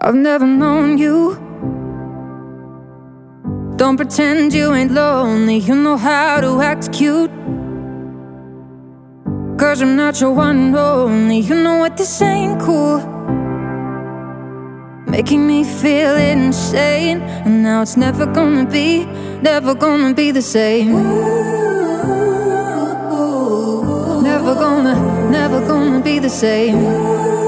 I've never known you. Don't pretend you ain't lonely, you know how to act cute. Cause I'm not your one only, you know what this ain't cool. Making me feel insane, and now it's never gonna be, never gonna be the same. Never gonna, never gonna be the same.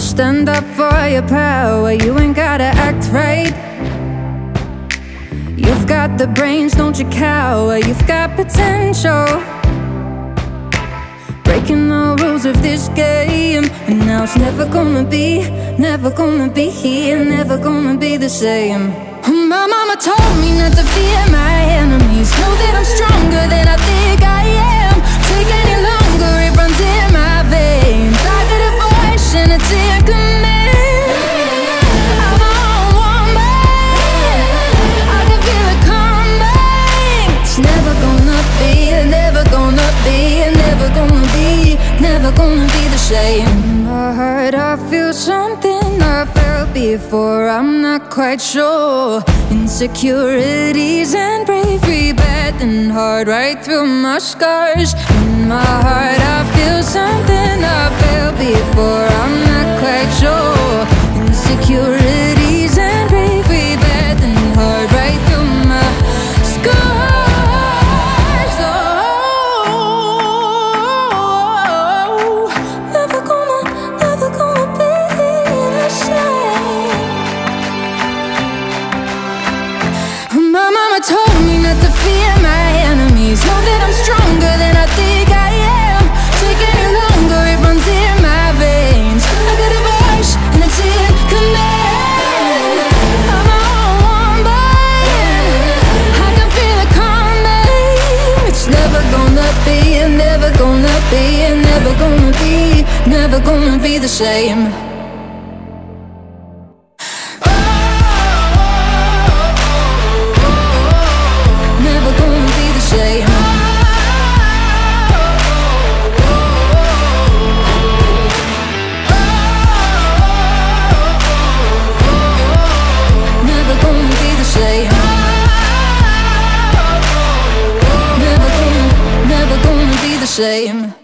stand up for your power You ain't gotta act right. You've got the brains, don't you cower You've got potential. Breaking the rules of this game And now it's never gonna be Never gonna be here Never gonna be the same. My mama told me not to fear my enemies Know that I'm stronger than I think same In my heart I feel something I felt before. I'm not quite sure. Insecurities and bravery Bad and hard right through my scars. In my heart told me not to fear my enemies. Know that I'm stronger than I think I am. Take any longer, it runs in my veins. I got a voice and it's in command. I'm on one button I can feel it coming. It's never gonna be, never gonna be, never gonna be Never gonna be the same same